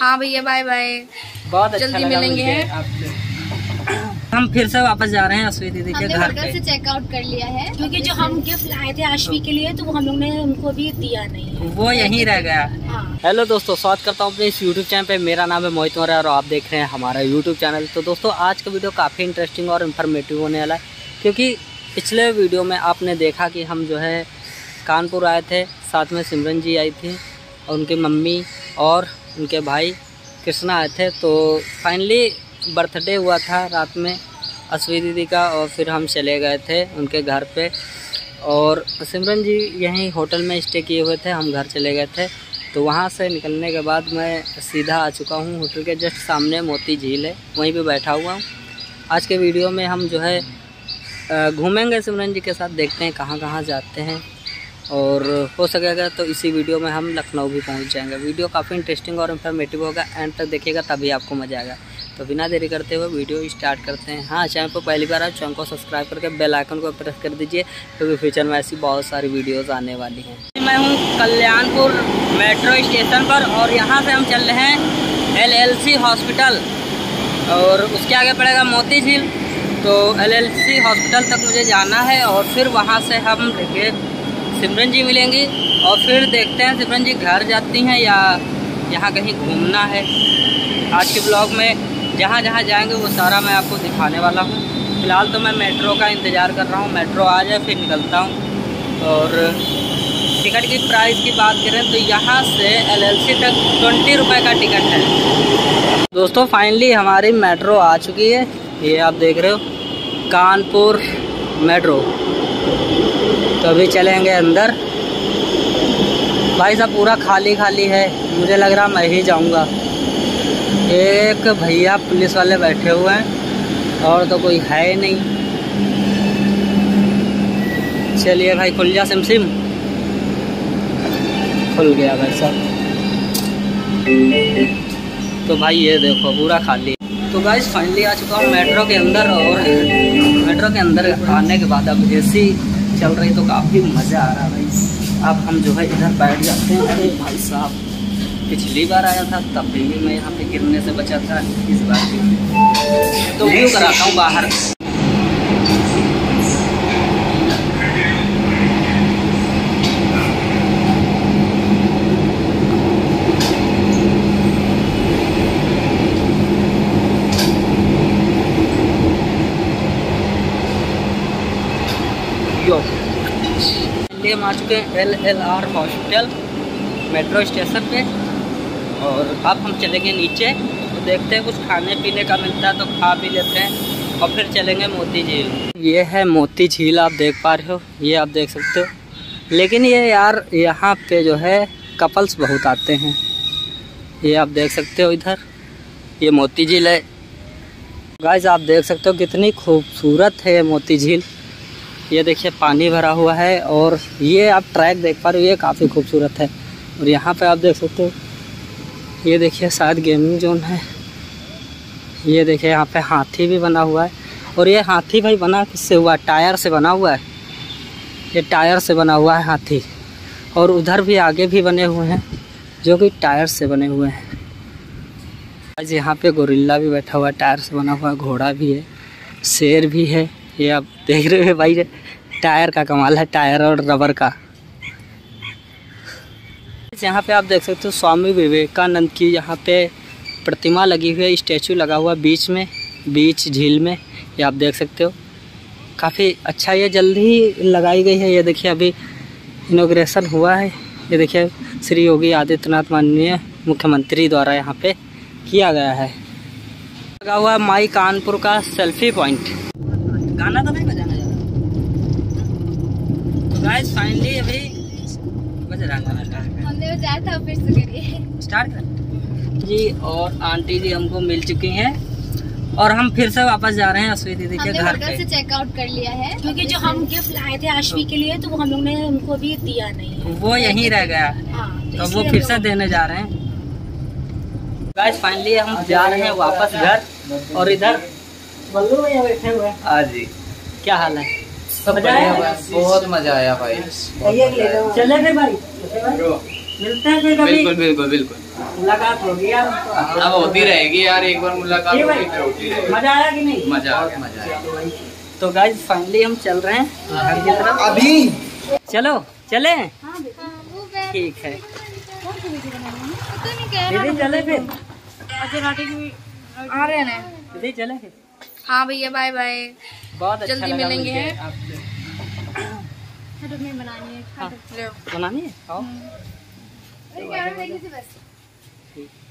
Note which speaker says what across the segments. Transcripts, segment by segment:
Speaker 1: हाँ भैया bye bye
Speaker 2: बहुत अच्छा
Speaker 1: जल्दी मिलेंगे।
Speaker 2: हम फिर से वापस जा रहे हैं अश्वी दीदी के घर पे।
Speaker 3: से चेकआउट कर लिया है।
Speaker 4: क्योंकि जो हम गिफ्ट लाए थे आशवी के लिए तो वो हम लोग ने उनको भी दिया नहीं
Speaker 2: वो यहीं रह गया।
Speaker 4: हाँ।
Speaker 2: हेलो दोस्तों स्वागत करता हूँ अपने इस यूट्यूब चैनल पे। मेरा नाम है मोहित मौर्य और आप देख रहे हैं हमारा यूट्यूब चैनल तो दोस्तों आज का वीडियो काफ़ी इंटरेस्टिंग और इन्फॉर्मेटिव होने वाला है। क्योंकि पिछले वीडियो में आपने देखा कि हम जो है कानपुर आए थे साथ में सिमरन जी आई थी और उनकी मम्मी और उनके भाई कृष्णा आए थे तो फाइनली बर्थडे हुआ था रात में अश्वी दीदी का और फिर हम चले गए थे उनके घर पे। और सिमरन जी यहीं होटल में स्टे किए हुए थे, हम घर चले गए थे। तो वहाँ से निकलने के बाद मैं सीधा आ चुका हूँ होटल के, जस्ट सामने मोती झील है, वहीं पे बैठा हुआ हूँ। आज के वीडियो में हम जो है घूमेंगे सिमरन जी के साथ, देखते हैं कहाँ कहाँ जाते हैं। और हो सकेगा तो इसी वीडियो में हम लखनऊ भी पहुँच जाएँगे। वीडियो काफ़ी इंटरेस्टिंग और इन्फॉर्मेटिव होगा। एंड तक देखिएगा, तभी आपको मज़ा आएगा। तो बिना देरी करते हुए वीडियो स्टार्ट करते हैं। हाँ चैनल पर पहली बार आप चैनल को सब्सक्राइब करके बेल आइकन को प्रेस कर दीजिए, क्योंकि फ्यूचर में ऐसी बहुत सारी वीडियोज़ आने वाली हैं। मैं हूँ कल्याणपुर मेट्रो स्टेशन पर और यहाँ से हम चल रहे हैं एलएलसी हॉस्पिटल और उसके आगे पड़ेगा मोती झील। तो एलएलसी हॉस्पिटल तक मुझे जाना है और फिर वहाँ से हम देखिए सिमरन जी मिलेंगी और फिर देखते हैं सिमरन जी घर जाती हैं या यहाँ कहीं घूमना है। आज के ब्लॉग में जहाँ जहाँ जाएँगे वो सारा मैं आपको दिखाने वाला हूँ। फ़िलहाल तो मैं मेट्रो का इंतज़ार कर रहा हूँ। मेट्रो आ जाए फिर निकलता हूँ। और टिकट की प्राइस की बात करें तो यहाँ से एलएलसी तक ट्वेंटी रुपये का टिकट है। दोस्तों फाइनली हमारी मेट्रो आ चुकी है। ये आप देख रहे हो, कानपुर मेट्रो। तो अभी चलेंगे अंदर। भाई साहब, पूरा खाली खाली है। मुझे लग रहा मैं ही जाऊँगा। एक भैया पुलिस वाले बैठे हुए हैं, और तो कोई है नहीं। चलिए भाई, खुल जा सिम सिम खुल गया भाई साहब। तो भाई ये देखो, पूरा खाली। तो गाइस फाइनली आ चुका हूँ मेट्रो के अंदर, और मेट्रो के अंदर आने के बाद अब एसी चल रही तो काफ़ी मज़ा आ रहा है भाई। अब हम जो है इधर बैठ जाते हैं। अरे भाई साहब पिछली बार आया था तब भी मैं यहाँ पे गिरने से बचा था इस बार भी। तो व्यू कराता हूँ बाहर यो लिए हम आ चुके हैं L L R hospital, metro station पे। और अब हम चलेंगे नीचे। तो देखते हैं कुछ खाने पीने का मिलता है तो खा भी लेते हैं और फिर चलेंगे मोती झील। ये है मोती झील, आप देख पा रहे हो, ये आप देख सकते हो। लेकिन ये यार, यहाँ पे जो है, कपल्स बहुत आते हैं। ये आप देख सकते हो इधर, ये मोती झील है। गाइस, आप देख सकते हो कितनी खूबसूरत है ये मोती झील। ये देखिए, पानी भरा हुआ है और ये आप ट्रैक देख पा रहे हो, ये काफ़ी खूबसूरत है। और यहाँ पे आप देख सकते हो, ये देखिए, शायद गेमिंग जोन है। ये देखिए, यहाँ पे हाथी भी बना हुआ है। और ये हाथी भाई बना किससे हुआ? है टायर से बना हुआ है। ये टायर से बना हुआ है हाथी। और उधर भी आगे भी बने हुए हैं, जो कि टायर से बने हुए हैं। आज यहाँ पे गोरिल्ला भी बैठा हुआ है, टायर से बना हुआ घोड़ा भी है, शेर भी है। ये आप देख रहे हो भाई टायर का कमाल है, टायर और रबर का। यहाँ पे आप देख सकते हो स्वामी विवेकानंद की यहाँ पे प्रतिमा लगी हुई है, स्टैचू लगा हुआ बीच में, बीच झील में, ये आप देख सकते हो। काफ़ी अच्छा ये जल्दी ही लगाई गई है, ये देखिए अभी इनोग्रेशन हुआ है। ये देखिए, श्री योगी आदित्यनाथ माननीय मुख्यमंत्री द्वारा यहाँ पे किया गया है। लगा हुआ माई कानपुर का सेल्फी पॉइंट। गाना तो नहीं बजाना? गाइस फाइनली अभी बज रहा
Speaker 3: हमने वो जाया था फिर से करिए
Speaker 2: स्टार्ट कर। जी और आंटी जी हमको मिल चुकी हैं। और हम फिर से वापस जा रहे हैं अश्वी दीदी के घर
Speaker 3: बर्गर से
Speaker 2: पे
Speaker 3: चेकआउट कर लिया है।
Speaker 4: क्योंकि जो हम गिफ्ट लाए थे आशवी के लिए तो वो हम लोग ने उनको भी दिया नहीं
Speaker 2: वो यहीं रह गया।
Speaker 4: हाँ
Speaker 2: तो वो फिर से देने जा रहे हैं। गाइस फाइनली हम जा रहे हैं वापस घर। और इधर बल्लू भैया बैठे हुए हैं।
Speaker 5: हाँ जी।
Speaker 2: क्या हाल है?
Speaker 5: सब बढ़िया हुआ बहुत मज़ा आया भाई।
Speaker 2: चले फिर भाई। मिलते हैं फिर कभी।
Speaker 1: बिल्कुल बिल्कुल बिल्कुल।
Speaker 2: मुलाकात होगी यार।
Speaker 1: अब होती रहेगी यार एक बार मुलाकात होगी होती रहेगी।
Speaker 2: मज़ा आया कि नहीं?
Speaker 1: मज़ा आ गया मज़ा आ गया
Speaker 2: तो गाइज़ फाइनली हम चल रहे हैं। घर की तरफ़।
Speaker 1: अभी?
Speaker 2: चलो चले।
Speaker 3: हाँ,
Speaker 2: ठीक है।
Speaker 3: कौन सी वीडियो बनानी है? पता नहीं कह रहा
Speaker 2: दीदी चले फिर।
Speaker 3: आ रहे हैं।
Speaker 2: दीदी चले फिर।
Speaker 3: हाँ भैया बाय बाय
Speaker 2: बहुत अच्छा
Speaker 3: जल्दी मिलेंगे हैं। में बनानी है
Speaker 2: हाँ। बनानी है?
Speaker 3: से बस।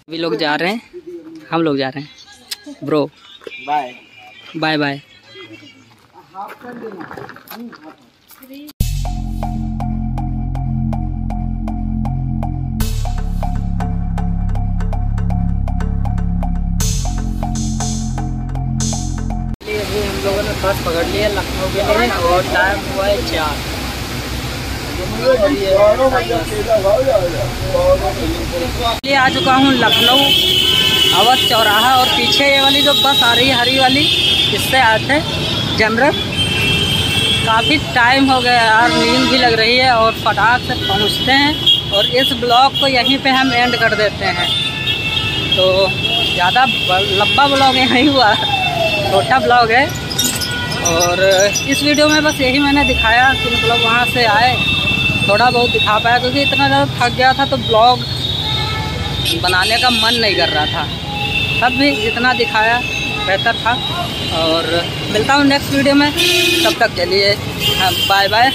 Speaker 2: अभी लोग जा रहे हैं। हम लोग जा रहे हैं। Bro.
Speaker 1: Bye.
Speaker 2: Bye bye. Bus पकड़ लिया लखनऊ के लिए और टाइम हुआ है चार। ये आ चुका हूँ लखनऊ, अवध चौराहा और पीछे ये वाली जो बस आ रही है, हरी वाली, इससे आते जनरल। काफ़ी टाइम हो गया यार, नींद भी लग रही है और फटाक से पहुँचते हैं और इस ब्लॉग को यहीं पे हम एंड कर देते हैं। तो ज़्यादा लंबा ब्लॉग यहीं हुआ, छोटा ब्लॉग है। और इस वीडियो में बस यही मैंने दिखाया कि मतलब वहाँ से आए, थोड़ा बहुत दिखा पाया क्योंकि इतना ज़्यादा थक गया था तो ब्लॉग बनाने का मन नहीं कर रहा था। तब भी जितना दिखाया, बेहतर था। और मिलता हूँ नेक्स्ट वीडियो में, तब तक के लिए बाय बाय